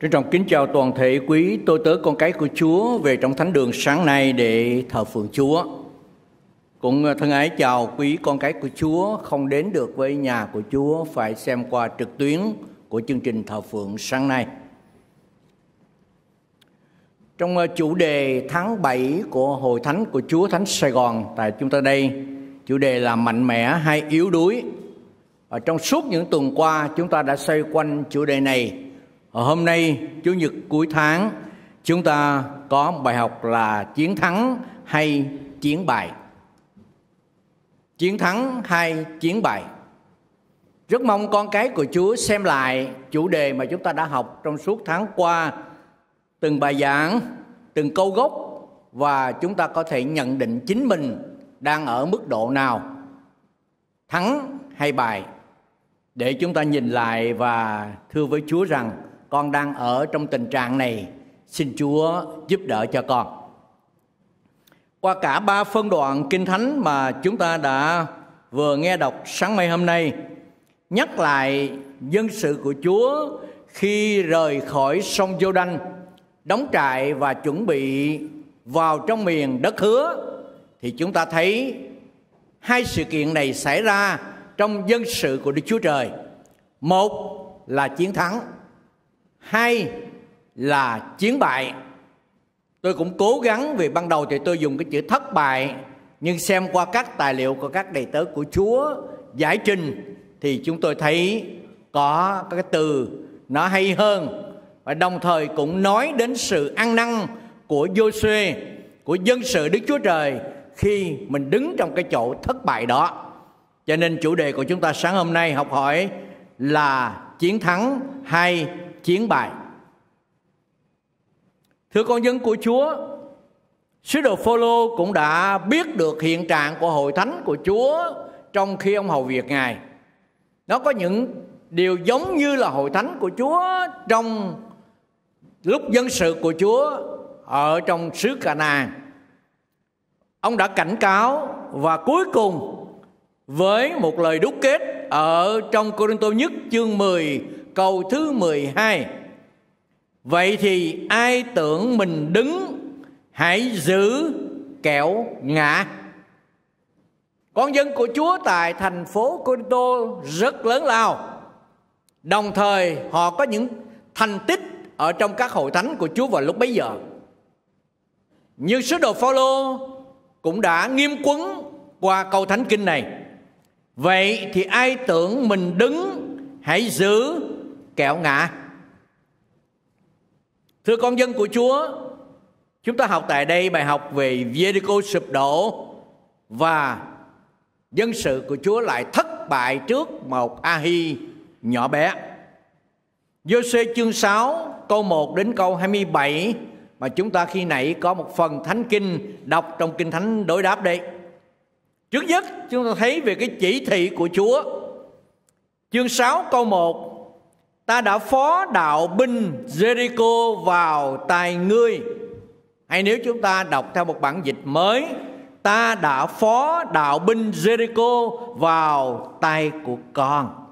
Trân trọng kính chào toàn thể quý tôi tớ con cái của Chúa về trong thánh đường sáng nay để thờ phượng Chúa. Cũng ờ, thân ái chào quý con cái của Chúa không đến được với nhà của Chúa phải xem qua trực tuyến của chương trình thờ phượng sáng nay. Trong ờ, chủ đề tháng 7 của Hội Thánh của Chúa Thánh Sài Gòn tại chúng ta đây, chủ đề là mạnh mẽ hay yếu đuối. Ở trong suốt những tuần qua chúng ta đã xoay quanh chủ đề này Ờ, hôm nay, chủ nhật cuối tháng, chúng ta có bài học là chiến thắng hay chiến bại. Chiến thắng hay chiến bại. Rất mong con cái của chúa xem lại chủ đề mà chúng ta đã học trong suốt tháng qua, từng bài giảng, từng câu gốc, và chúng ta có thể nhận định chính mình đang ở mức độ nào, thắng hay bại. Để chúng ta nhìn lại và thưa với chúa rằng con đang ở trong tình trạng này, xin chúa giúp đỡ cho con qua cả ba phân đoạn kinh thánh mà chúng ta đã vừa nghe đọc sáng mai hôm nay, nhắc lại dân sự của chúa khi rời khỏi sông giô đanh đóng trại và chuẩn bị vào trong miền đất hứa, thì chúng ta thấy hai sự kiện này xảy ra trong dân sự của Đức Chúa Trời. Một là chiến thắng hai là chiến bại tôi cũng cố gắng vì ban đầu thì tôi dùng cái chữ thất bại, nhưng xem qua các tài liệu của các đầy tớ của chúa giải trình thì chúng tôi thấy có cái từ nó hay hơn và đồng thời cũng nói đến sự ăn năn của Joshua của dân sự Đức Chúa Trời khi mình đứng trong cái chỗ thất bại đó. Cho nên chủ đề của chúng ta sáng hôm nay học hỏi là chiến thắng hay chiến bại. Thưa con dân của chúa, sứ đồ Phaolô cũng đã biết được hiện trạng của hội thánh của chúa trong khi ông hầu việc ngài. Nó có những điều giống như là hội thánh của chúa trong lúc dân sự của chúa ở trong xứ Cana ông đã cảnh cáo và cuối cùng với một lời đúc kết ở trong Cô Tô nhất chương 10 câu thứ 12 Vậy thì ai tưởng mình đứng, Hãy giữ kẹo ngã Con dân của Chúa tại thành phố Corinto rất lớn lao Đồng thời, họ có những thành tích ở trong các hội thánh của Chúa vào lúc bấy giờ. Như sứ đồ Phaolô cũng đã nghiêm quấn qua câu thánh kinh này. Vậy thì ai tưởng mình đứng, hãy giữ kẹo ngã thưa con dân của chúa, chúng ta học tại đây bài học về Jericho sụp đổ và dân sự của chúa lại thất bại trước một Ahi nhỏ bé Giô-xê chương 6 câu 1 đến câu 27 mà chúng ta khi nãy có một phần thánh kinh đọc trong kinh thánh đối đáp đây. Trước nhất chúng ta thấy về cái chỉ thị của Chúa. Chương 6 câu 1 ta đã phó đạo binh Jericho vào tay ngươi. Hay nếu chúng ta đọc theo một bản dịch mới, ta đã phó đạo binh Jericho vào tay của con.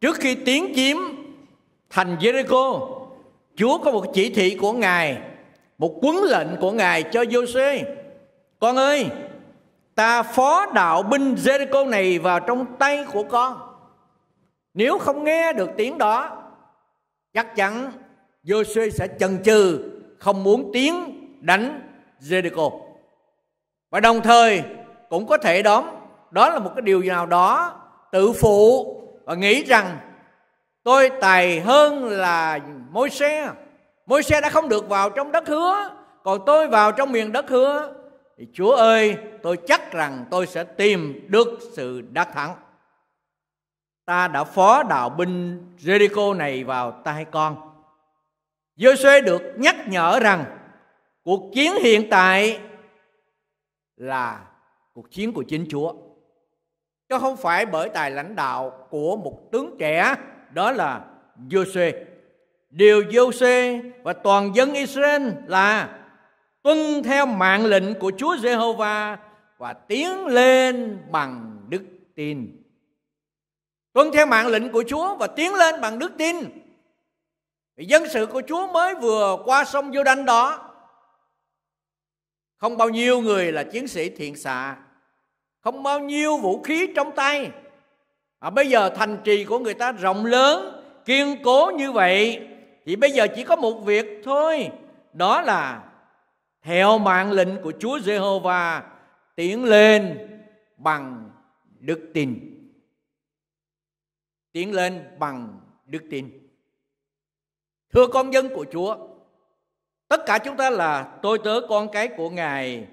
Trước khi tiến chiếm thành Jericho, Chúa có một chỉ thị của Ngài, một quấn lệnh của Ngài cho Jose con ơi, ta phó đạo binh Jericho này vào trong tay của con nếu không nghe được tiếng đó, chắc chắn Joshua sẽ chần chừ, không muốn tiến đánh Jericho. Và đồng thời cũng có thể đó đó là một cái điều nào đó tự phụ và nghĩ rằng tôi tài hơn là môi xe môi xe đã không được vào trong đất hứa, còn tôi vào trong miền đất hứa. Thì chúa ơi, tôi chắc rằng tôi sẽ tìm được sự đắc thắng ta đã phó đạo binh Jericho này vào tay con. Joshua được nhắc nhở rằng, cuộc chiến hiện tại là cuộc chiến của chính Chúa. Chứ không phải bởi tài lãnh đạo của một tướng trẻ, đó là Joshua. Điều Joshua và toàn dân Israel là tuân theo mạng lệnh của Chúa Giê-hô-va và tiến lên bằng đức tin tuân theo mạng lệnh của Chúa và tiến lên bằng đức tin. Dân sự của Chúa mới vừa qua sông Giô Đanh đó không bao nhiêu người là chiến sĩ thiện xạ không bao nhiêu vũ khí trong tay. À, bây giờ thành trì của người ta rộng lớn kiên cố như vậy thì bây giờ chỉ có một việc thôi đó là theo mạng lệnh của Chúa Giê-hô-va tiến lên bằng đức tin tiến lên bằng đức tin. Thưa con dân của Chúa, tất cả chúng ta là tôi tớ con cái của Ngài.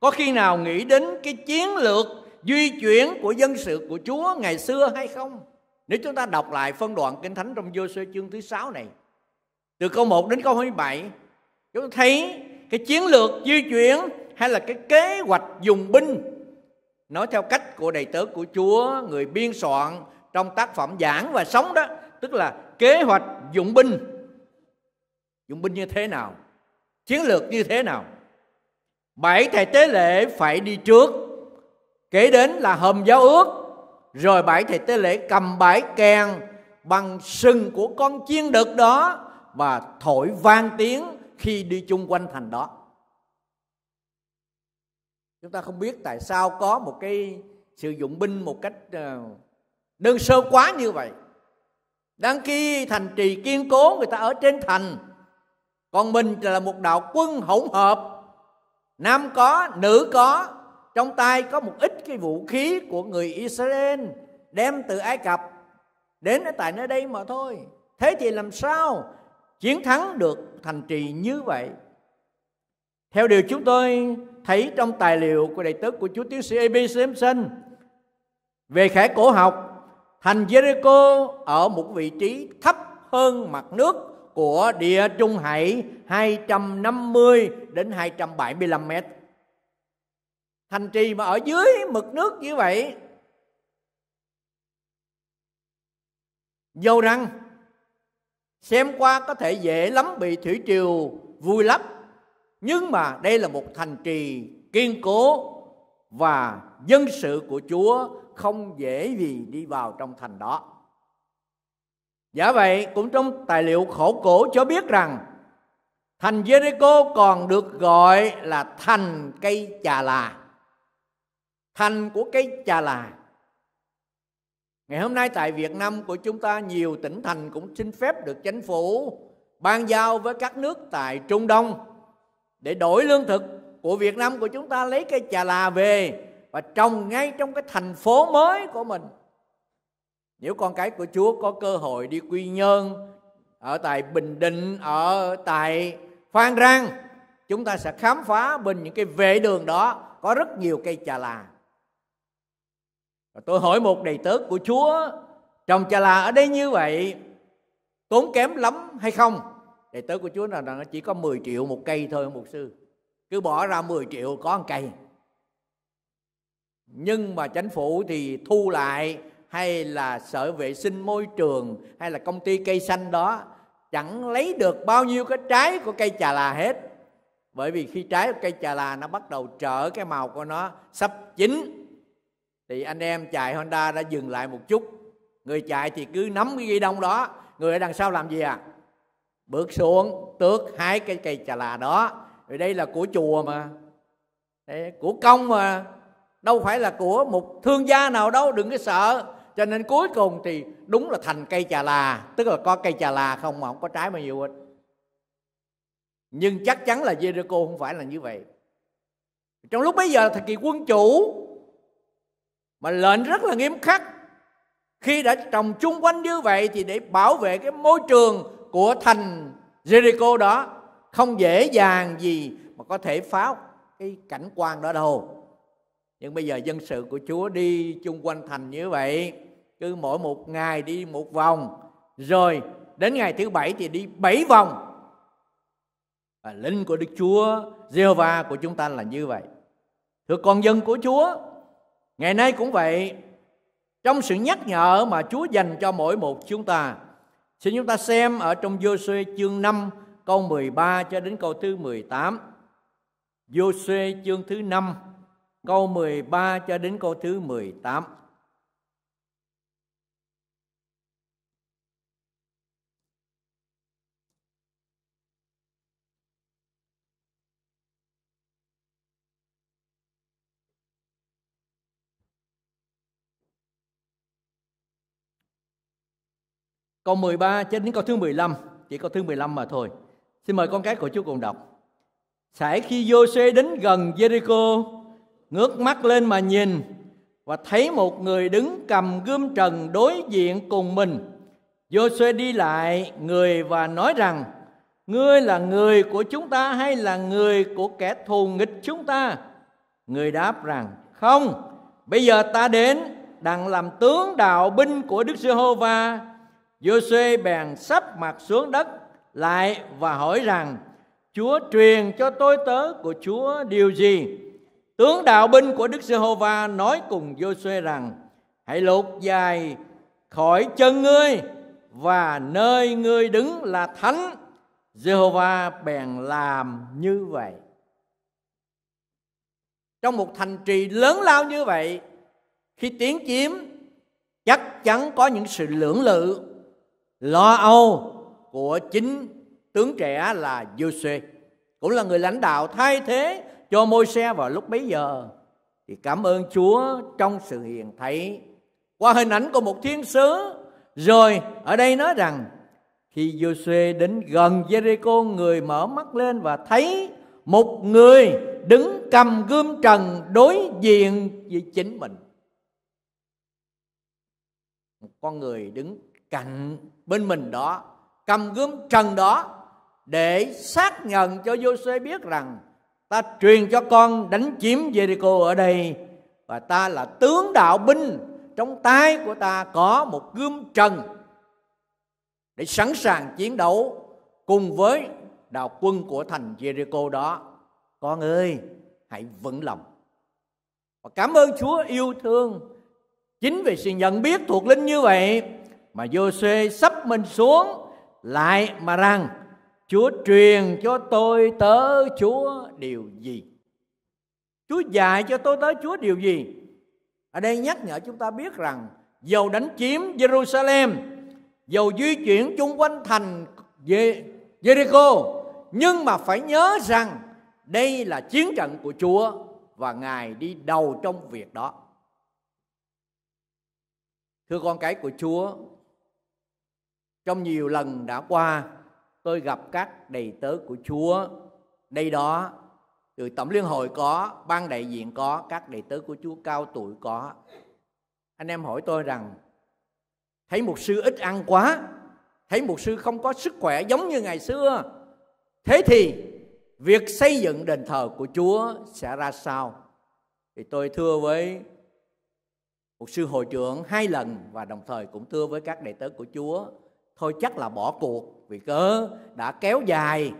Có khi nào nghĩ đến cái chiến lược di chuyển của dân sự của Chúa ngày xưa hay không? Nếu chúng ta đọc lại phân đoạn kinh thánh trong vô sơ chương thứ sáu này, từ câu 1 đến câu 27 chúng ta thấy cái chiến lược di chuyển hay là cái kế hoạch dùng binh, nói theo cách của đầy tớ của Chúa, người biên soạn trong tác phẩm giảng và sống đó tức là kế hoạch dụng binh. Dụng binh như thế nào? Chiến lược như thế nào? Bảy thầy tế lễ phải đi trước kế đến là hầm giáo ước rồi bảy thầy tế lễ cầm bãi kèn bằng sừng của con chiên đực đó và thổi vang tiếng khi đi chung quanh thành đó. Chúng ta không biết tại sao có một cái sử dụng binh một cách uh, đơn sơ quá như vậy. Đang khi thành trì kiên cố, người ta ở trên thành. Còn mình là một đạo quân hỗn hợp. Nam có, nữ có, trong tay có một ít cái vũ khí của người Israel, đem từ Ai Cập. Đến ở tại nơi đây mà thôi. Thế thì làm sao chiến thắng được thành trì như vậy? Theo điều chúng tôi thấy trong tài liệu của đại tớ của chú Tiến sĩ A.B. Simpson về khải cổ học thành Jericho ở một vị trí thấp hơn mặt nước của địa Trung Hải 250 đến 275 mét. Thành trì mà ở dưới mực nước như vậy, Dầu rằng xem qua có thể dễ lắm bị thủy triều vui lấp, nhưng mà đây là một thành trì kiên cố và dân sự của Chúa không dễ gì đi vào trong thành đó. Giả vậy, cũng trong tài liệu khổ cổ cho biết rằng, thành Jericho còn được gọi là thành cây trà là. Thành của cây trà là. Ngày hôm nay tại Việt Nam của chúng ta, nhiều tỉnh thành cũng xin phép được chính phủ ban giao với các nước tại Trung Đông để đổi lương thực của Việt Nam của chúng ta lấy cây trà là về và trồng ngay trong cái thành phố mới của mình. Nếu con cái của Chúa có cơ hội đi Quy Nhơn ở tại Bình Định, ở tại Phan Rang, chúng ta sẽ khám phá bên những cái vệ đường đó, có rất nhiều cây trà là. Và tôi hỏi một đầy tớ của Chúa, trồng trà là ở đây như vậy, tốn kém lắm hay không? Đầy tớ của Chúa là nó chỉ có 10 triệu một cây thôi một sư. Cứ bỏ ra 10 triệu có một cây nhưng mà chính phủ thì thu lại hay là sở vệ sinh môi trường hay là công ty cây xanh đó chẳng lấy được bao nhiêu cái trái của cây trà là hết. Bởi vì khi trái của cây trà là nó bắt đầu trở cái màu của nó sắp chín thì anh em chạy Honda đã dừng lại một chút. Người chạy thì cứ nắm cái ghi đông đó. Người ở đằng sau làm gì à? Bước xuống tước hai cây cây trà là đó. Vì đây là của chùa mà. Đấy, của công mà đâu phải là của một thương gia nào đâu, đừng có sợ. Cho nên cuối cùng thì đúng là thành cây trà là, tức là có cây trà là không mà không có trái bao nhiêu hết nhưng chắc chắn là Jericho không phải là như vậy. Trong lúc bây giờ thời kỳ quân chủ, mà lệnh rất là nghiêm khắc. Khi đã trồng chung quanh như vậy thì để bảo vệ cái môi trường của thành Jericho đó, không dễ dàng gì mà có thể phá cái cảnh quan đó đâu nhưng bây giờ dân sự của Chúa đi chung quanh thành như vậy, cứ mỗi một ngày đi một vòng, rồi đến ngày thứ bảy thì đi bảy vòng. Và linh của Đức Chúa giê va của chúng ta là như vậy. Thưa con dân của Chúa, ngày nay cũng vậy. Trong sự nhắc nhở mà Chúa dành cho mỗi một chúng ta, xin chúng ta xem ở trong Giô-suê chương 5 câu 13 cho đến câu thứ 18 Giô-suê chương thứ 5 câu 13 cho đến câu thứ 18. Câu 13 cho đến câu thứ 15, chỉ câu thứ 15 mà thôi. Xin mời con cái của chú cùng đọc. Sải khi Giô-xê đến gần Jericho, ngước mắt lên mà nhìn và thấy một người đứng cầm gươm trần đối diện cùng mình. Joshua đi lại người và nói rằng: Ngươi là người của chúng ta hay là người của kẻ thù nghịch chúng ta? Người đáp rằng: Không, bây giờ ta đến đặng làm tướng đạo binh của Đức Giê-hô-va. Giô-suê bèn sắp mặt xuống đất lại và hỏi rằng: Chúa truyền cho tôi tớ của Chúa điều gì? Tướng đạo binh của Đức Giê-hô-va nói cùng Giô-suê rằng: Hãy lột dài khỏi chân ngươi và nơi ngươi đứng là thánh. Giê-hô-va bèn làm như vậy. Trong một thành trì lớn lao như vậy, khi tiến chiếm chắc chắn có những sự lưỡng lự, lo âu của chính tướng trẻ là Giô-suê cũng là người lãnh đạo thay thế cho môi xe vào lúc bấy giờ, thì cảm ơn Chúa trong sự hiền thấy. Qua hình ảnh của một thiên sứ, rồi ở đây nói rằng, khi Giô-suê đến gần Jericho người mở mắt lên và thấy một người đứng cầm gươm trần đối diện với chính mình. Một con người đứng cạnh bên mình đó, cầm gươm trần đó, để xác nhận cho Giô-suê biết rằng ta truyền cho con đánh chiếm Jericho ở đây và ta là tướng đạo binh trong tay của ta có một gươm trần để sẵn sàng chiến đấu cùng với đạo quân của thành Jericho đó. Con ơi, hãy vững lòng. Và cảm ơn Chúa yêu thương. Chính vì sự nhận biết thuộc linh như vậy mà Giô-suê sắp mình xuống lại mà rằng Chúa truyền cho tôi tớ Chúa điều gì? Chúa dạy cho tôi tớ Chúa điều gì? Ở đây nhắc nhở chúng ta biết rằng dầu đánh chiếm Jerusalem, dầu di chuyển chung quanh thành Jericho, nhưng mà phải nhớ rằng đây là chiến trận của Chúa và Ngài đi đầu trong việc đó. Thưa con cái của Chúa, trong nhiều lần đã qua tôi gặp các đầy tớ của Chúa. Đây đó, từ tổng liên hội có, ban đại diện có, các đầy tớ của Chúa cao tuổi có. Anh em hỏi tôi rằng, thấy một sư ít ăn quá, thấy một sư không có sức khỏe giống như ngày xưa, thế thì việc xây dựng đền thờ của Chúa sẽ ra sao? Thì tôi thưa với một sư hội trưởng hai lần và đồng thời cũng thưa với các đệ tớ của Chúa thôi chắc là bỏ cuộc, vì cớ? Đã kéo dài.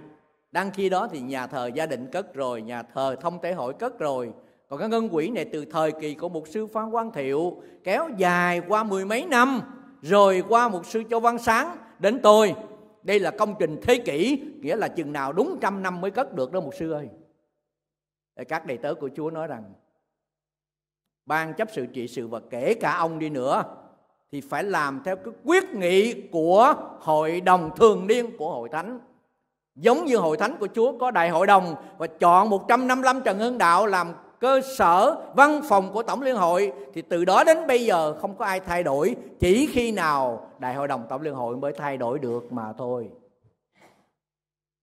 Đang khi đó thì nhà thờ gia đình cất rồi, nhà thờ thông tế hội cất rồi. Còn cái ngân quỹ này từ thời kỳ của một sư phan quang thiệu, kéo dài qua mười mấy năm, rồi qua một sư châu văn sáng đến tôi. Đây là công trình thế kỷ, nghĩa là chừng nào đúng trăm năm mới cất được đó một sư ơi. Các đệ tớ của chúa nói rằng, ban chấp sự trị sự vật kể cả ông đi nữa thì phải làm theo cái quyết nghị của hội đồng thường niên của hội thánh. Giống như hội thánh của Chúa có đại hội đồng và chọn 155 Trần Hưng Đạo làm cơ sở, văn phòng của tổng liên hội, thì từ đó đến bây giờ không có ai thay đổi, chỉ khi nào đại hội đồng tổng liên hội mới thay đổi được mà thôi.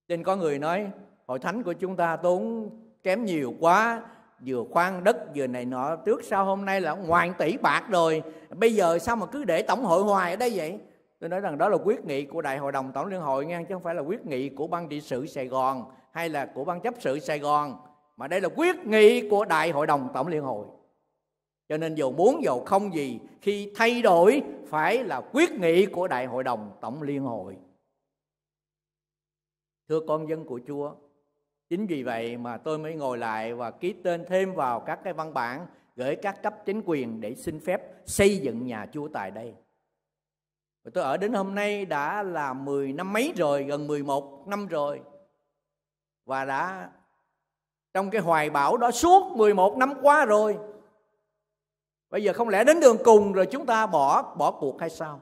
Nên có người nói, hội thánh của chúng ta tốn kém nhiều quá vừa khoan đất, vừa này nọ. Trước sau hôm nay là ngoại tỷ bạc rồi. Bây giờ sao mà cứ để tổng hội hoài ở đây vậy? Tôi nói rằng đó là quyết nghị của đại hội đồng tổng liên hội nghe, chứ không phải là quyết nghị của ban trị sự sài gòn hay là của ban chấp sự sài gòn, mà đây là quyết nghị của đại hội đồng tổng liên hội. Cho nên dù muốn dầu không gì, khi thay đổi phải là quyết nghị của đại hội đồng tổng liên hội. Thưa con dân của chúa chính vì vậy mà tôi mới ngồi lại và ký tên thêm vào các cái văn bản gửi các cấp chính quyền để xin phép xây dựng nhà chúa tại đây và tôi ở đến hôm nay đã là 10 năm mấy rồi, gần 11 năm rồi. Và đã trong cái hoài bão đó suốt 11 năm qua rồi. Bây giờ không lẽ đến đường cùng rồi chúng ta bỏ bỏ cuộc hay sao?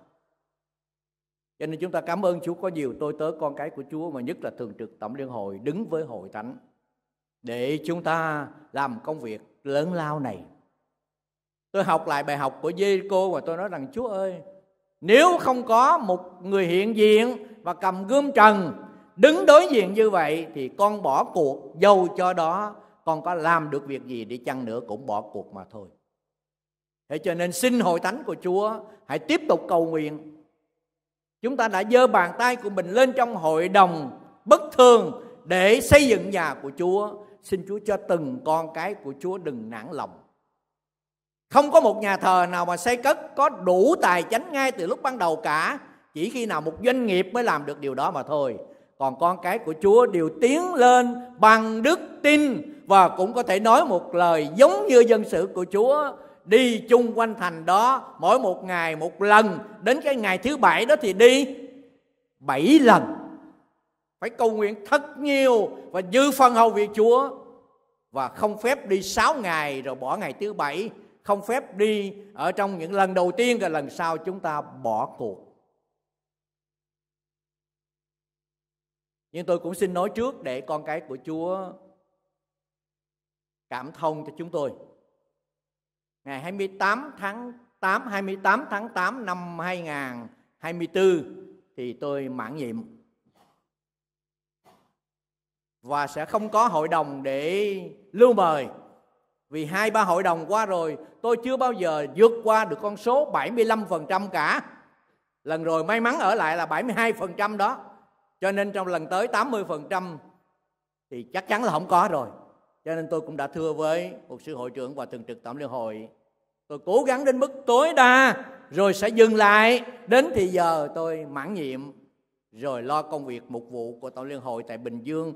Cho nên chúng ta cảm ơn Chúa có nhiều. Tôi tớ con cái của Chúa mà nhất là thường trực tổng liên hội đứng với hội thánh để chúng ta làm công việc lớn lao này. Tôi học lại bài học của Jericho và tôi nói rằng Chúa ơi, nếu không có một người hiện diện và cầm gươm trần đứng đối diện như vậy thì con bỏ cuộc dầu cho đó con có làm được việc gì đi chăng nữa cũng bỏ cuộc mà thôi. Thế cho nên xin hội thánh của chúa hãy tiếp tục cầu nguyện chúng ta đã giơ bàn tay của mình lên trong hội đồng bất thường để xây dựng nhà của chúa. Xin chúa cho từng con cái của chúa đừng nản lòng. Không có một nhà thờ nào mà xây cất, có đủ tài chánh ngay từ lúc ban đầu cả. Chỉ khi nào một doanh nghiệp mới làm được điều đó mà thôi. Còn con cái của Chúa đều tiến lên bằng đức tin và cũng có thể nói một lời giống như dân sự của Chúa đi chung quanh thành đó, mỗi một ngày một lần. Đến cái ngày thứ bảy đó thì đi bảy lần. Phải cầu nguyện thật nhiều và dư phân hầu việc Chúa. Và không phép đi sáu ngày rồi bỏ ngày thứ bảy. Không phép đi ở trong những lần đầu tiên rồi lần sau chúng ta bỏ cuộc. Nhưng tôi cũng xin nói trước để con cái của Chúa cảm thông cho chúng tôi. Ngày 28 tháng 8 28 tháng 8 năm 2024 thì tôi mãn nhiệm. Và sẽ không có hội đồng để lưu mời. Vì hai, ba hội đồng qua rồi, tôi chưa bao giờ vượt qua được con số 75% cả. Lần rồi may mắn ở lại là 72% đó. Cho nên trong lần tới 80% thì chắc chắn là không có rồi. Cho nên tôi cũng đã thưa với một sư hội trưởng và thường trực tổng liên hội tôi cố gắng đến mức tối đa, rồi sẽ dừng lại. Đến thì giờ tôi mãn nhiệm, rồi lo công việc mục vụ của tổng liên hội tại bình dương,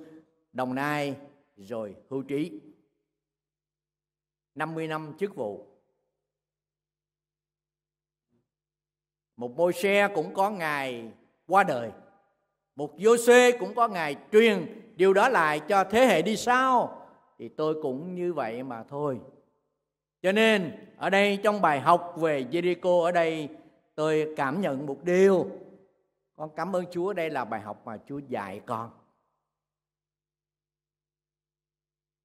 đồng nai, rồi hưu trí. 50 năm chức vụ. Một môi xe cũng có ngày qua đời, một vô xê cũng có ngày truyền. Điều đó lại cho thế hệ đi sau. Thì tôi cũng như vậy mà thôi cho nên, ở đây trong bài học về Jericho ở đây, tôi cảm nhận một điều. Con cảm ơn Chúa, đây là bài học mà Chúa dạy con.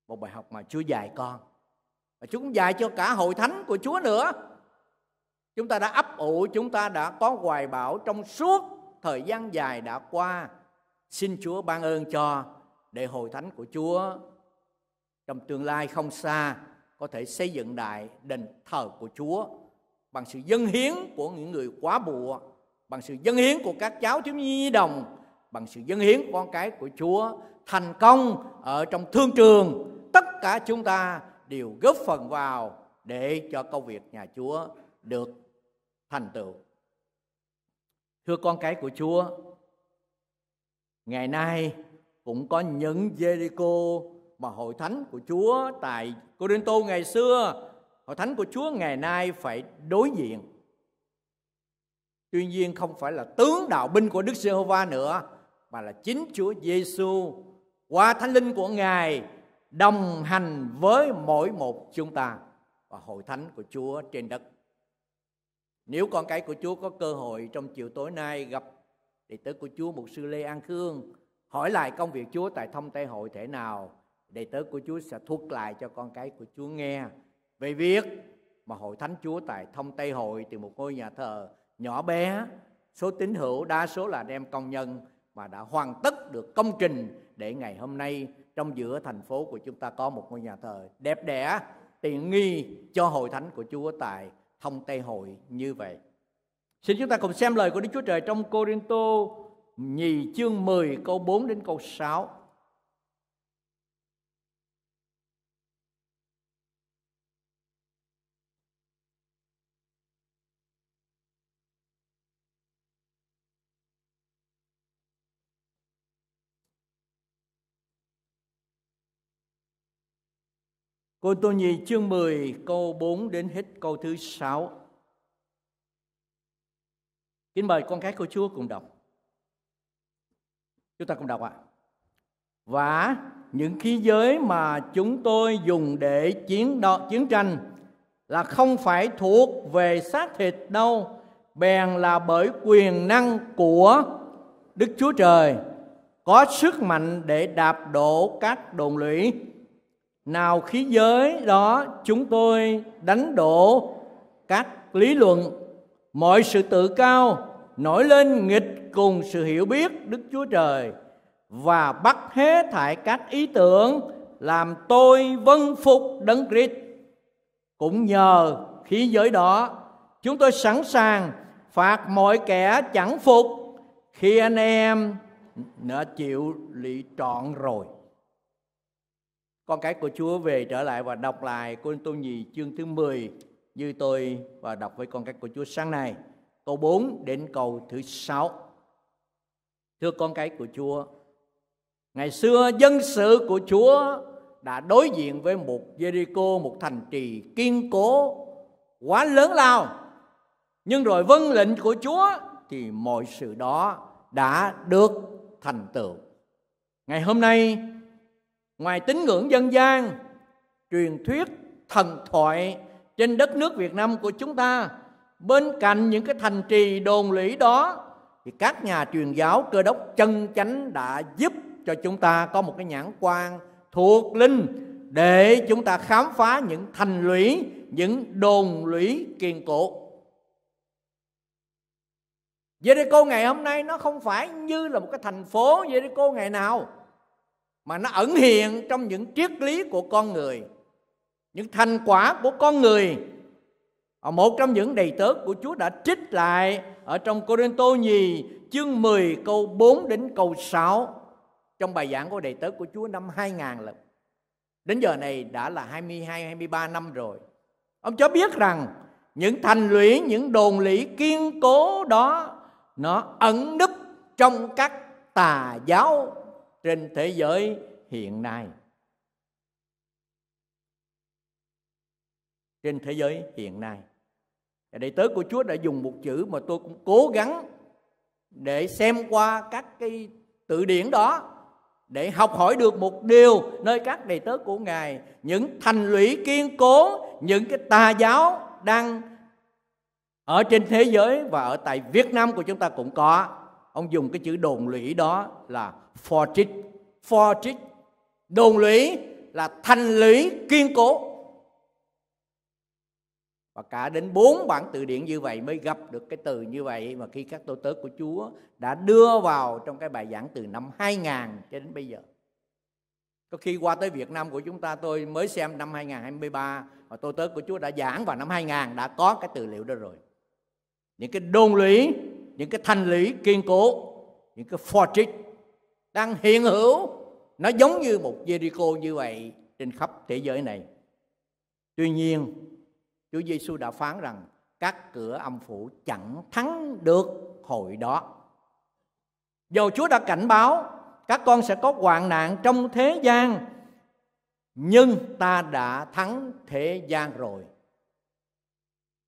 Một bài học mà Chúa dạy con. Và Chúa cũng dạy cho cả hội thánh của Chúa nữa. Chúng ta đã ấp ủ, chúng ta đã có hoài bảo trong suốt thời gian dài đã qua. Xin chúa ban ơn cho để hội thánh của chúa trong tương lai không xa có thể xây dựng đại đền thờ của chúa bằng sự dân hiến của những người quá bùa bằng sự dân hiến của các cháu thiếu nhi đồng bằng sự dân hiến con cái của chúa thành công ở trong thương trường. Tất cả chúng ta đều góp phần vào để cho công việc nhà chúa được thành tựu. Thưa con cái của Chúa, ngày nay cũng có những Jericho mà hội thánh của Chúa tại Cô Đen tô ngày xưa, hội thánh của Chúa ngày nay phải đối diện. Tuy nhiên không phải là tướng đạo binh của Đức Giê-hô-va nữa, mà là chính Chúa Giêsu qua thánh linh của Ngài đồng hành với mỗi một chúng ta và hội thánh của Chúa trên đất. Nếu con cái của Chúa có cơ hội trong chiều tối nay gặp đệ tử của Chúa một sư Lê An Khương hỏi lại công việc Chúa tại thông tây hội thể nào đệ tử của Chúa sẽ thuật lại cho con cái của Chúa nghe về việc mà hội thánh Chúa tại thông tây hội từ một ngôi nhà thờ nhỏ bé, số tín hữu đa số là đem em công nhân mà đã hoàn tất được công trình để ngày hôm nay trong giữa thành phố của chúng ta có một ngôi nhà thờ đẹp đẽ, tiện nghi cho hội thánh của Chúa tại thông Tây Hội như vậy. Xin chúng ta cùng xem lời của Đức Chúa Trời trong Cô-rin-tô nhì chương 10 câu 4 đến câu 6. Cô Tô Nhi chương 10 câu 4 đến hết câu thứ 6. Kính mời con cái của Chúa cùng đọc. Chúng ta cùng đọc ạ. À. Và những khí giới mà chúng tôi dùng để chiến đo, chiến tranh là không phải thuộc về xác thịt đâu, bèn là bởi quyền năng của Đức Chúa Trời có sức mạnh để đạp đổ các đồn lũy nào khí giới đó chúng tôi đánh đổ các lý luận mọi sự tự cao nổi lên nghịch cùng sự hiểu biết Đức Chúa Trời và bắt hết thải các ý tưởng làm tôi vâng phục đấng Christ. Cũng nhờ khí giới đó, chúng tôi sẵn sàng phạt mọi kẻ chẳng phục khi anh em đã chịu lị trọn rồi. Con cái của Chúa về trở lại và đọc lại Cô Tô Nhì chương thứ 10 như tôi và đọc với con cái của Chúa sáng nay. Câu 4 đến câu thứ 6. Thưa con cái của Chúa, ngày xưa dân sự của Chúa đã đối diện với một Jericho, một thành trì kiên cố quá lớn lao. Nhưng rồi vâng lệnh của Chúa thì mọi sự đó đã được thành tựu. Ngày hôm nay, ngoài tín ngưỡng dân gian, truyền thuyết thần thoại trên đất nước Việt Nam của chúng ta, bên cạnh những cái thành trì đồn lũy đó thì các nhà truyền giáo cơ đốc chân chánh đã giúp cho chúng ta có một cái nhãn quan thuộc linh để chúng ta khám phá những thành lũy những đồn lũy kiên cố Jericho ngày hôm nay nó không phải như là một cái thành phố Jericho ngày nào mà nó ẩn hiện trong những triết lý của con người những thành quả của con người một trong những đầy tớ của Chúa đã trích lại ở trong Corinto nhì chương 10 câu 4 đến câu 6 trong bài giảng của đầy tớ của Chúa năm 2000 lần. Đến giờ này đã là 22 23 năm rồi. Ông cho biết rằng những thành lũy, những đồn lũy kiên cố đó nó ẩn nấp trong các tà giáo trên thế giới hiện nay. Trên thế giới hiện nay. Đệ tớ của Chúa đã dùng một chữ mà tôi cũng cố gắng để xem qua các cái tự điển đó để học hỏi được một điều nơi các đầy tớ của ngài, những thành lũy kiên cố, những cái tà giáo đang ở trên thế giới và ở tại Việt Nam của chúng ta cũng có ông dùng cái chữ đồn lũy đó là fortress fortress đồn lũy là thành lũy kiên cố và cả đến bốn bản từ điển như vậy mới gặp được cái từ như vậy mà khi các tôi tớ của Chúa đã đưa vào trong cái bài giảng từ năm 2000 cho đến bây giờ. Có khi qua tới Việt Nam của chúng ta tôi mới xem năm 2023 và tôi tớ của Chúa đã giảng vào năm 2000 đã có cái từ liệu đó rồi. Những cái đồn lũy, những cái thanh lý kiên cố, những cái fortress đang hiện hữu nó giống như một Jericho như vậy trên khắp thế giới này. Tuy nhiên Chúa Giêsu đã phán rằng các cửa âm phủ chẳng thắng được hội đó. Dầu Chúa đã cảnh báo các con sẽ có hoạn nạn trong thế gian, nhưng ta đã thắng thế gian rồi.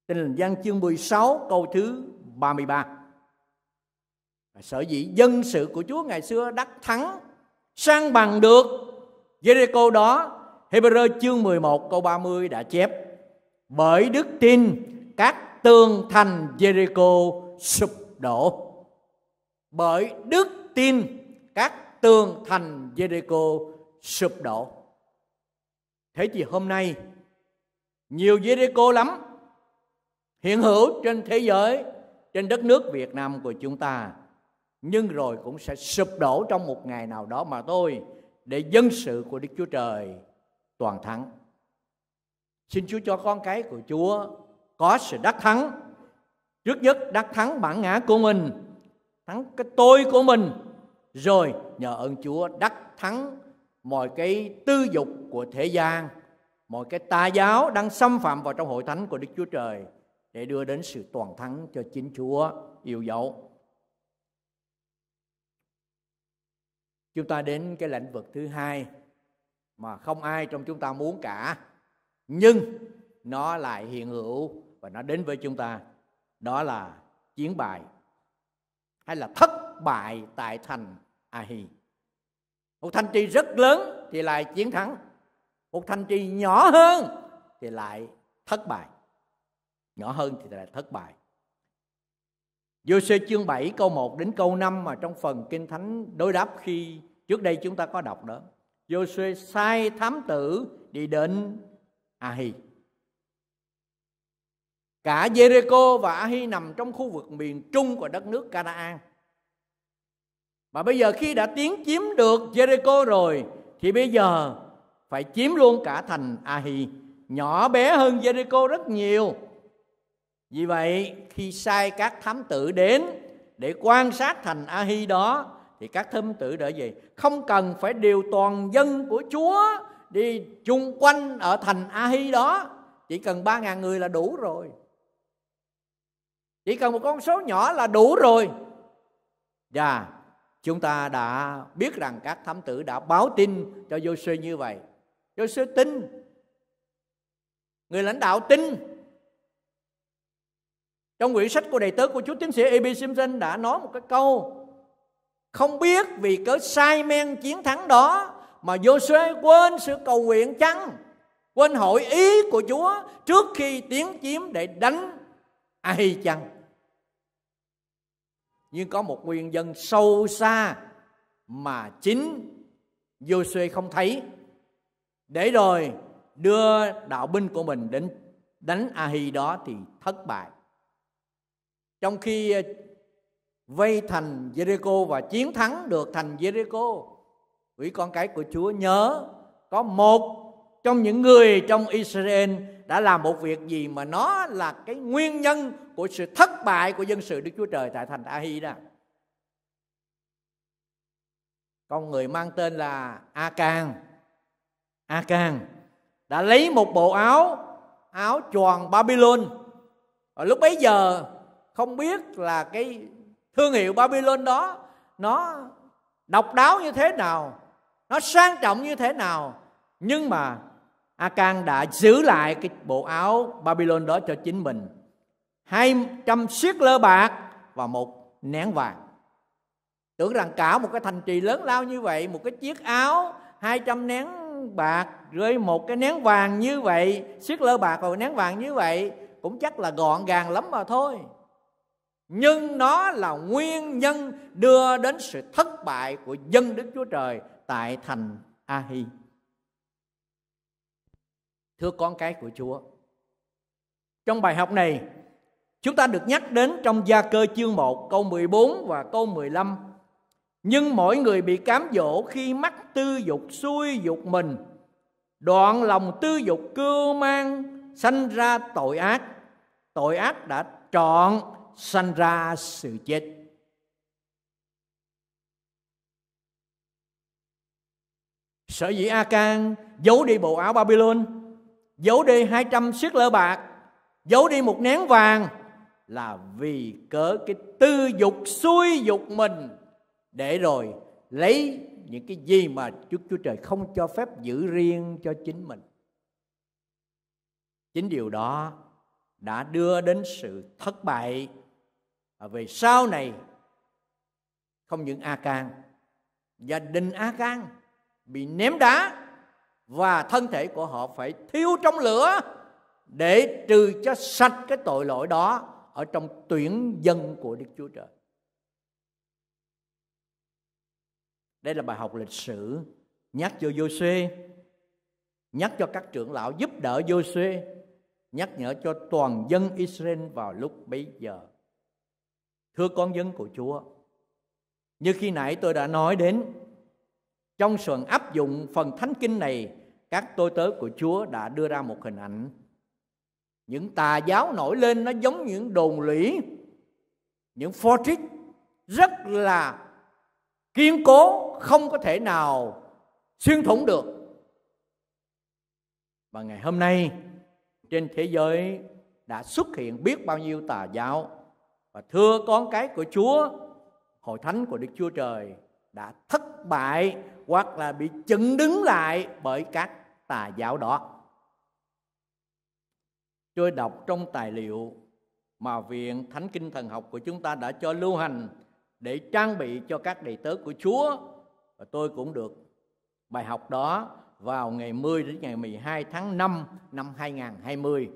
Tin lành gian chương 16 câu thứ 33. Sở dĩ dân sự của Chúa ngày xưa đắc thắng, sang bằng được Jericho đó, Hebrew chương 11 câu 30 đã chép. Bởi đức tin, các tường thành Jericho sụp đổ. Bởi đức tin, các tường thành Jericho sụp đổ. Thế thì hôm nay, nhiều Jericho lắm, hiện hữu trên thế giới, trên đất nước Việt Nam của chúng ta nhưng rồi cũng sẽ sụp đổ trong một ngày nào đó mà thôi để dân sự của Đức Chúa Trời toàn thắng Xin Chúa cho con cái của Chúa có sự đắc thắng. Trước nhất đắc thắng bản ngã của mình, thắng cái tôi của mình. Rồi nhờ ơn Chúa đắc thắng mọi cái tư dục của thế gian, mọi cái tà giáo đang xâm phạm vào trong hội thánh của Đức Chúa Trời để đưa đến sự toàn thắng cho chính Chúa yêu dấu. Chúng ta đến cái lĩnh vực thứ hai mà không ai trong chúng ta muốn cả nhưng nó lại hiện hữu và nó đến với chúng ta đó là chiến bại hay là thất bại tại thành Ahi. Một thành trì rất lớn thì lại chiến thắng. Một thành trì nhỏ hơn thì lại thất bại. Nhỏ hơn thì lại thất bại. Giô-sê chương 7 câu 1 đến câu 5 mà trong phần Kinh Thánh đối đáp khi trước đây chúng ta có đọc đó. Giô-sê sai thám tử đi đến Ahi. cả Jericho và Ahi nằm trong khu vực miền trung của đất nước Canaan và bây giờ khi đã tiến chiếm được Jericho rồi, thì bây giờ phải chiếm luôn cả thành Ahi nhỏ bé hơn Jericho rất nhiều vì vậy, khi sai các thám tử đến để quan sát thành Ahi đó, thì các thám tử đã gì không cần phải điều toàn dân của Chúa đi chung quanh ở thành Ahi đó. Chỉ cần ba ngàn người là đủ rồi. Chỉ cần một con số nhỏ là đủ rồi. Và chúng ta đã biết rằng các thám tử đã báo tin cho Joshua như vậy. Joshua tin. Người lãnh đạo tin trong quyển sách của đầy tớ của Chúa Tiến sĩ E.B. Simpson đã nói một cái câu, Không biết vì cớ sai men chiến thắng đó Mà Joshua quên sự cầu nguyện chăng? Quên hội ý của Chúa Trước khi tiến chiếm để đánh ai chăng? Nhưng có một nguyên dân sâu xa Mà chính Joshua không thấy. Để rồi đưa đạo binh của mình đến đánh Ahi đó thì thất bại trong khi ờ, vây thành Jericho và chiến thắng được thành Jericho quý con cái của Chúa nhớ có một trong những người trong Israel đã làm một việc gì mà nó là cái nguyên nhân của sự thất bại của dân sự Đức Chúa Trời tại thành Ahi đó. Con người mang tên là A-can. A-can đã lấy một bộ áo áo choàng Babylon. Và lúc bấy giờ không biết là cái thương hiệu Babylon đó, nó độc đáo như thế nào, nó sang trọng như thế nào. Nhưng mà Akan đã giữ lại cái bộ áo Babylon đó cho chính mình. Hai trăm siết lơ bạc và một nén vàng. Tưởng rằng cả một cái thành trì lớn lao như vậy, một cái chiếc áo hai trăm nén bạc rồi một cái nén vàng như vậy siết lơ bạc và nén vàng như vậy, cũng chắc là gọn gàng lắm mà thôi nhưng nó là nguyên nhân đưa đến sự thất bại của dân Đức Chúa Trời tại thành Ahi, Thưa con cái của Chúa, trong bài học này, chúng ta được nhắc đến trong gia cơ chương 1 câu 14 và câu 15. Nhưng mỗi người bị cám dỗ khi mắc tư dục xuôi dục mình, đoạn lòng tư dục cưu mang sanh ra tội ác. Tội ác đã trọn sanh ra sự chết sở dĩ a can giấu đi bộ áo babylon, giấu đi 200 chiếc lơ bạc, giấu đi một nén vàng là vì cớ cái tư dục xui dục mình để rồi lấy những cái gì mà Chúa Chúa Trời không cho phép giữ riêng cho chính mình. Chính điều đó đã đưa đến sự thất bại về sau này không những a can gia đình a can bị ném đá và thân thể của họ phải thiêu trong lửa để trừ cho sạch cái tội lỗi đó ở trong tuyển dân của Đức Chúa Trời. Đây là bài học lịch sử nhắc cho Giô-suê, nhắc cho các trưởng lão giúp đỡ Giô-suê, nhắc nhở cho toàn dân Israel vào lúc bấy giờ. Thưa con dân của Chúa, như khi nãy tôi đã nói đến, trong phần áp dụng phần thánh kinh này, các tôi tớ của Chúa đã đưa ra một hình ảnh. Những tà giáo nổi lên nó giống những đồn lũy, những fortress rất là kiên cố, không có thể nào xuyên thủng được. Và ngày hôm nay trên thế giới đã xuất hiện biết bao nhiêu tà giáo và thưa con cái của Chúa, hội thánh của Đức Chúa Trời đã thất bại hoặc là bị chững đứng lại bởi các tà giáo đó. Tôi đọc trong tài liệu mà Viện Thánh Kinh Thần Học của chúng ta đã cho lưu hành để trang bị cho các đầy tớ của Chúa và tôi cũng được bài học đó vào ngày 10 đến ngày 12 tháng 5 năm 2020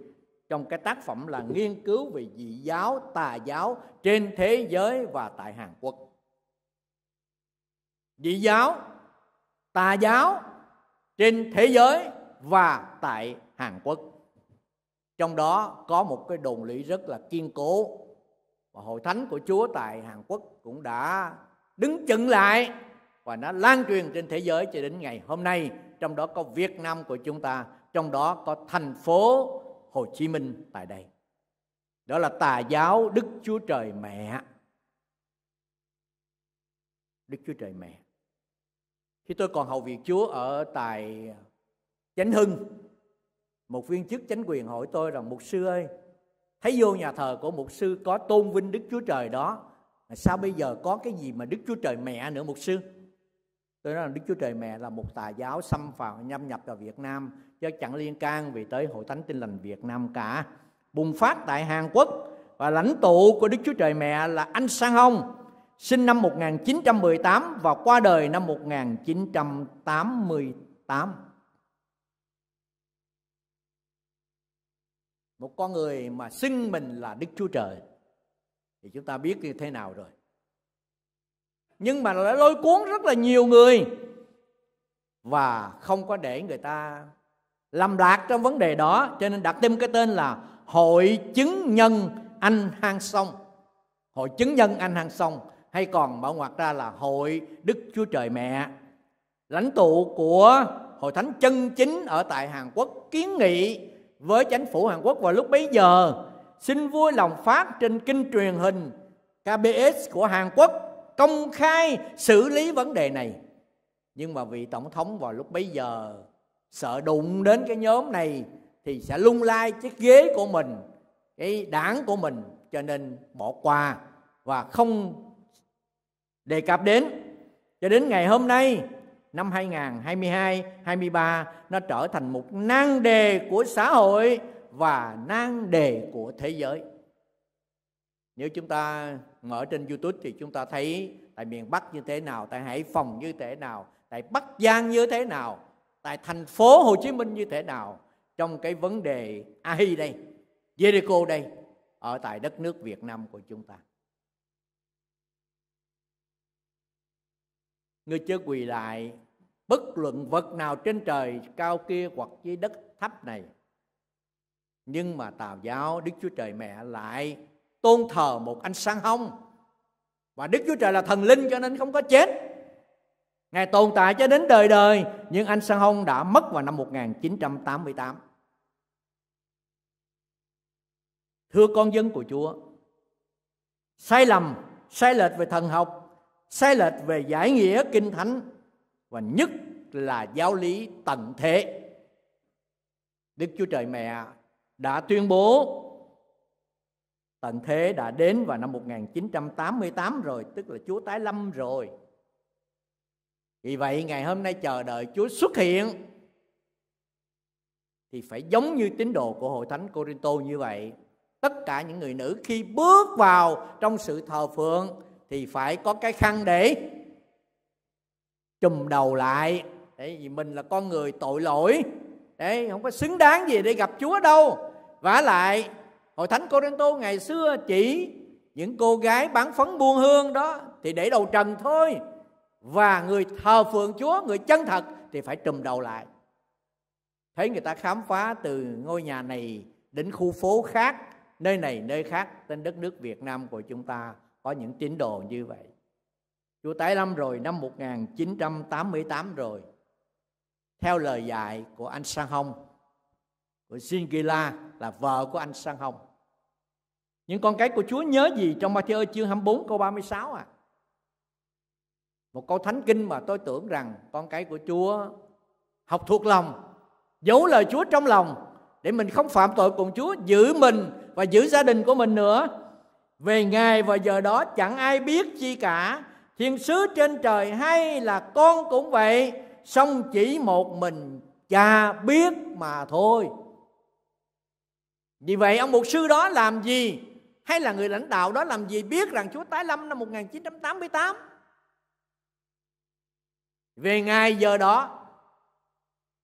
trong cái tác phẩm là nghiên cứu về dị giáo, tà giáo trên thế giới và tại Hàn Quốc. Dị giáo, tà giáo trên thế giới và tại Hàn Quốc. trong đó có một cái đồn lý rất là kiên cố và hội thánh của Chúa tại Hàn Quốc cũng đã đứng chừng lại và nó lan truyền trên thế giới cho đến ngày hôm nay trong đó có Việt Nam của chúng ta trong đó có thành phố Hồ Chí Minh tại đây. Đó là tà giáo Đức Chúa Trời Mẹ. Đức Chúa Trời Mẹ. Khi tôi còn hầu việc Chúa ở tại Chánh Hưng, một viên chức chánh quyền hỏi tôi rằng, mục sư ơi, thấy vô nhà thờ của mục sư có tôn vinh Đức Chúa Trời đó sao bây giờ có cái gì mà Đức Chúa Trời Mẹ nữa, mục sư? Tôi nói là Đức Chúa Trời Mẹ là một tà giáo xâm phạm, nhâm nhập vào Việt Nam, chứ chẳng liên can vì tới hội thánh tin lành Việt Nam cả bùng phát tại Hàn Quốc và lãnh tụ của Đức Chúa Trời Mẹ là anh Sang Hong sinh năm 1918 và qua đời năm 1988. Một con người mà xưng mình là Đức Chúa Trời thì chúng ta biết như thế nào rồi. Nhưng mà lại lôi cuốn rất là nhiều người. Và không có để người ta làm lạc trong vấn đề đó. Cho nên đặt thêm cái tên là hội chứng nhân anh hang sông. Hội chứng nhân anh hang sông hay còn mở ngoặt ra là hội đức chúa trời mẹ. Lãnh tụ của hội thánh chân chính ở tại hàn quốc kiến nghị với chính phủ hàn quốc vào lúc bấy giờ, xin vui lòng phát trên kênh truyền hình KBS của Hàn Quốc công khai xử lý vấn đề này. Nhưng mà vị tổng thống vào lúc bấy giờ sợ đụng đến cái nhóm này thì sẽ lung lai chiếc ghế của mình, cái đảng của mình cho nên bỏ qua và không đề cập đến cho đến ngày hôm nay năm 2022 23 nó trở thành một nan đề của xã hội và nan đề của thế giới. Nếu chúng ta mở trên YouTube thì chúng ta thấy tại miền Bắc như thế nào, tại Hải Phòng như thế nào, tại Bắc Giang như thế nào, tại thành phố Hồ Chí Minh như thế nào trong cái vấn đề ai đây, Jericho đây ở tại đất nước Việt Nam của chúng ta. Ngươi chớ quỳ lại bất luận vật nào trên trời cao kia hoặc dưới đất thấp này. Nhưng mà Tào giáo Đức Chúa Trời Mẹ lại tôn thờ một anh sang hông và Đức Chúa Trời là thần linh cho nên không có chết. Ngài tồn tại cho đến đời đời Nhưng anh Sang Hông đã mất vào năm 1988 Thưa con dân của Chúa Sai lầm, sai lệch về thần học Sai lệch về giải nghĩa kinh thánh Và nhất là giáo lý tận thế. Đức Chúa Trời Mẹ đã tuyên bố tận thế đã đến vào năm 1988 rồi tức là Chúa tái lâm rồi. Vì vậy ngày hôm nay chờ đợi Chúa xuất hiện thì phải giống như tín đồ của hội thánh Corinto như vậy. Tất cả những người nữ khi bước vào trong sự thờ phượng thì phải có cái khăn để chùm đầu lại. Đấy, vì mình là con người tội lỗi. Đấy không có xứng đáng gì để gặp Chúa đâu. Vả lại hội thánh Corinto ngày xưa chỉ những cô gái bán phấn buôn hương đó thì để đầu trần thôi. Và người thờ phượng Chúa, người chân thật thì phải trùm đầu lại. Thấy người ta khám phá từ ngôi nhà này đến khu phố khác, nơi này, nơi khác trên đất nước Việt Nam của chúng ta có những tín đồ như vậy. Chúa tái lâm rồi, năm 1988 rồi. Theo lời dạy của anh Sang Hong và Singila là vợ của anh Sang Hồng. Những con cái của Chúa nhớ gì trong Matthew chương 24 câu 36 à? Một câu thánh kinh mà tôi tưởng rằng con cái của Chúa học thuộc lòng, giấu lời Chúa trong lòng để mình không phạm tội cùng Chúa, giữ mình và giữ gia đình của mình nữa. Về ngày và giờ đó chẳng ai biết chi cả, thiên sứ trên trời hay là con cũng vậy, song chỉ một mình cha biết mà thôi. Vì vậy, ông mục sư đó làm gì? Hay là người lãnh đạo đó làm gì? Biết rằng Chúa tái lâm năm 1988 về ngày giờ đó,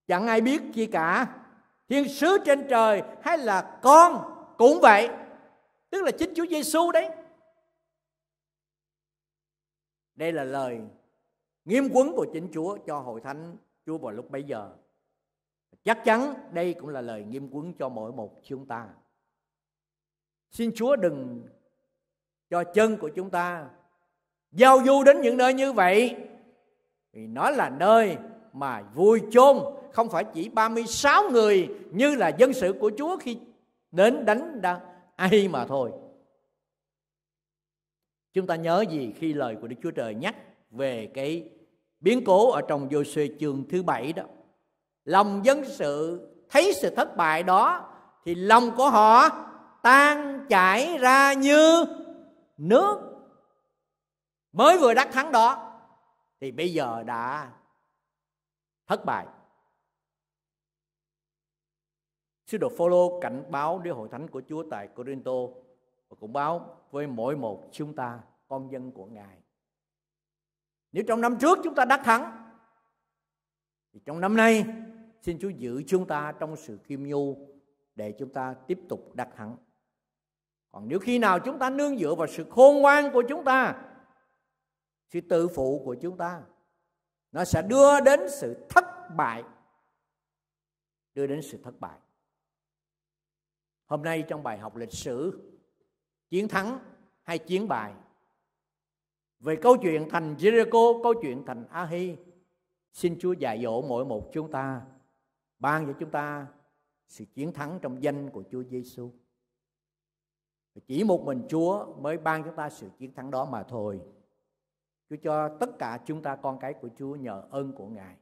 chẳng ai biết gì cả. Thiên sứ trên trời hay là con cũng vậy. Tức là chính Chúa Giêsu đấy. Đây là lời nghiêm quấn của chính Chúa cho hội thánh Chúa vào lúc bấy giờ chắc chắn đây cũng là lời nghiêm quấn cho mỗi một chúng ta xin chúa đừng cho chân của chúng ta giao du đến những nơi như vậy, vì nó là nơi mà vui chôn, không phải chỉ 36 người như là dân sự của Chúa khi đến đánh đã ai mà thôi. Chúng ta nhớ gì khi lời của Đức Chúa Trời nhắc về cái biến cố ở trong Giô-suê chương thứ bảy đó. Lòng dân sự, thấy sự thất bại đó, thì lòng của họ tan chảy ra như nước. Mới vừa đắc thắng đó, thì bây giờ đã thất bại Sứ đồ Phaolô cảnh báo đến hội thánh của Chúa tại Corinto và cũng báo với mỗi một chúng ta, con dân của Ngài. Nếu trong năm trước chúng ta đắc thắng, thì trong năm nay xin Chúa giữ chúng ta trong sự kiêm nhu để chúng ta tiếp tục đặt thắng. Còn nếu khi nào chúng ta nương dựa vào sự khôn ngoan của chúng ta, sự tự phụ của chúng ta, nó sẽ đưa đến sự thất bại. Đưa đến sự thất bại. Hôm nay trong bài học lịch sử chiến thắng hay chiến bại về câu chuyện thành Jericho, câu chuyện thành Ahi, xin Chúa dạy dỗ mỗi một chúng ta, ban cho chúng ta sự chiến thắng trong danh của Chúa Giêsu. Chỉ một mình Chúa mới ban chúng ta sự chiến thắng đó mà thôi. Chúa cho tất cả chúng ta con cái của Chúa nhờ ơn của Ngài.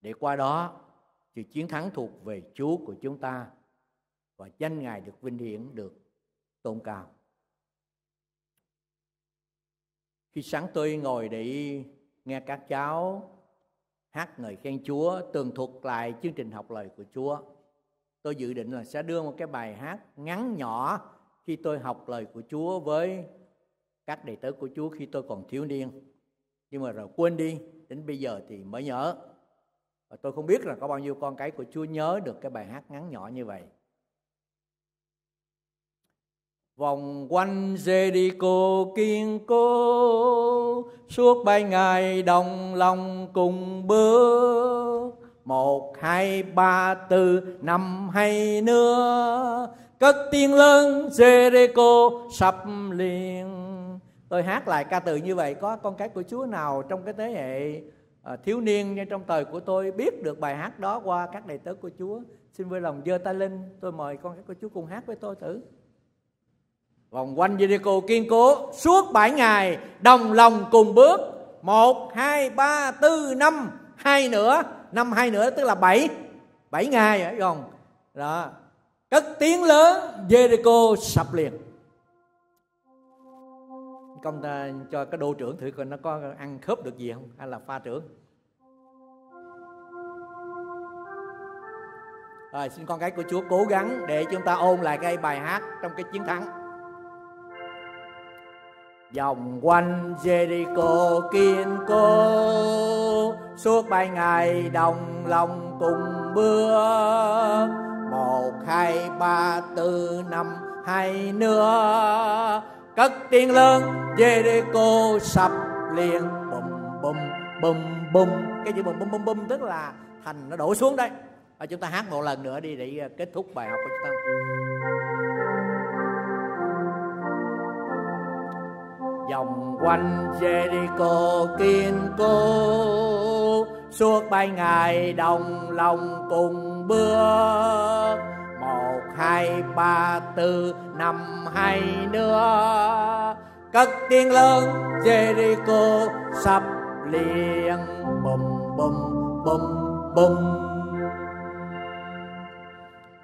Để qua đó, sự chiến thắng thuộc về Chúa của chúng ta và danh ngài được vinh hiển, được tôn cao khi sáng tôi ngồi để nghe các cháu hát ngợi khen Chúa, tường thuật lại chương trình học lời của Chúa. Tôi dự định là sẽ đưa một cái bài hát ngắn nhỏ khi tôi học lời của Chúa với các đệ tử của Chúa khi tôi còn thiếu niên. Nhưng mà rồi quên đi, đến bây giờ thì mới nhớ. Và tôi không biết là có bao nhiêu con cái của Chúa nhớ được cái bài hát ngắn nhỏ như vậy vòng quanh Jericho kiên cố suốt bảy ngày đồng lòng cùng bước một hai ba tư năm hay nữa. Cất tiếng lớn Jericho sập liền. Tôi hát lại ca từ như vậy có con cái của Chúa nào trong cái thế hệ à, thiếu niên như trong thời của tôi biết được bài hát đó qua các đệ tử của Chúa? Xin vui lòng giơ tay lên tôi mời con cái của Chúa cùng hát với tôi thử vòng quanh Jericho kiên cố suốt bảy ngày, đồng lòng cùng bước. Một, hai, ba, tư, năm, hai nữa năm, hai nữa tức là bảy. Bảy ngày ở vòng đó. Cất tiếng lớn, Jericho sập liền. Công ta cho cái đô trưởng thử coi nó có ăn khớp được gì không, hay là pha trưởng. Rồi, xin con gái của Chúa cố gắng để chúng ta ôn lại cái bài hát trong cái chiến thắng dòng quanh Jericho kiên cố, suốt bảy ngày đồng lòng cùng bước. Một, hai, ba, tư, năm, hai nữa. Cất tiếng lớn, Jericho sập liền. Bùm bùm bùm bùm. Cái chữ bùm bùm bùm bùm tức là thành nó đổ xuống đây và chúng ta hát một lần nữa đi để kết thúc bài học của chúng ta. Vòng quanh Jericho kiên cố. Suốt bảy ngày đồng lòng cùng bước. Một, hai, ba, tư, năm hay nữa. Cất tiếng lớn, Jericho sắp liền bùm bùm bùm bùm.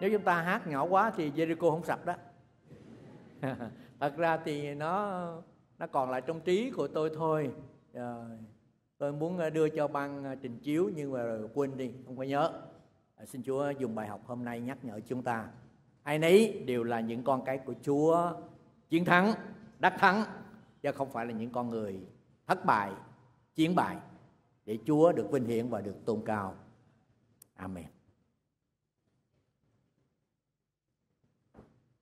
Nếu chúng ta hát nhỏ quá thì Jericho không sập đó. Thật ra thì nó nó còn lại trong trí của tôi thôi. À, tôi muốn ờ, đưa cho ban ờ, trình chiếu nhưng mà quên đi không có nhớ. À, xin chúa dùng bài học hôm nay nhắc nhở chúng ta. Ai nấy đều là những con cái của chúa. Chiến thắng đắc thắng chứ không phải là những con người thất bại chiến bại để chúa được vinh hiển và được tôn cao. Amen.